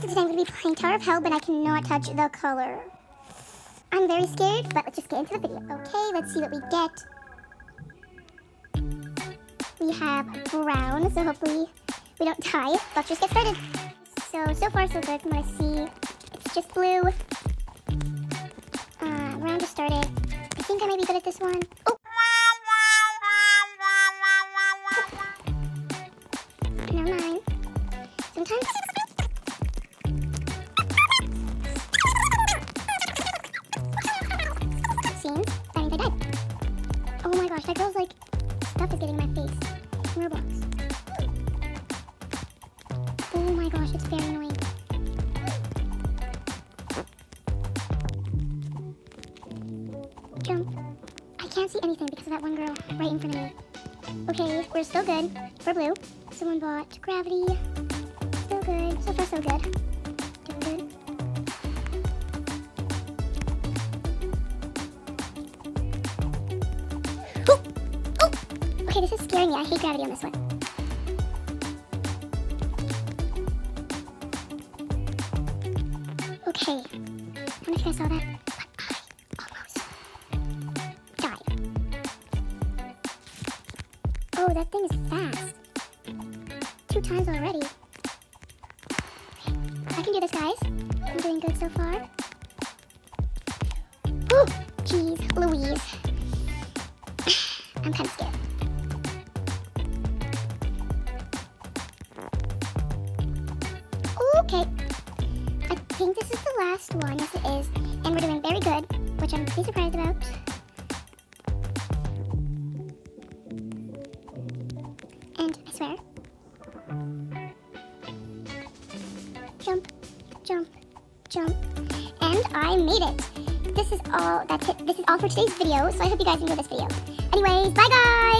guys, today I'm going to be playing Tower of Hell, but I cannot touch the color. I'm very scared, but let's just get into the video. Okay, let's see what we get. We have brown, so hopefully we don't die. Let's just get started. So, so far so good what I see. It's just blue. Uh, round just started. I think I might be good at this one. Oh! Never mind. Sometimes that girl's oh, like stuff is getting in my face. Roblox. Oh my gosh, it's very annoying. Jump. I can't see anything because of that one girl right in front of me. Okay, we're still good for blue. Someone bought gravity. Still good. So far, so good. Okay, this is scaring me. I hate gravity on this one. Okay. I don't know if you guys saw that, but I almost died. Oh, that thing is fast. Two times already. I can do this, guys. I'm doing good so far. Ooh, jeez, Louise. I'm kind of scared. This is the last one. Yes, it is. And we're doing very good, which I'm pretty surprised about. And I swear. Jump, jump, jump. And I made it. This is all, that's it. This is all for today's video, so I hope you guys enjoyed this video. Anyways, bye guys!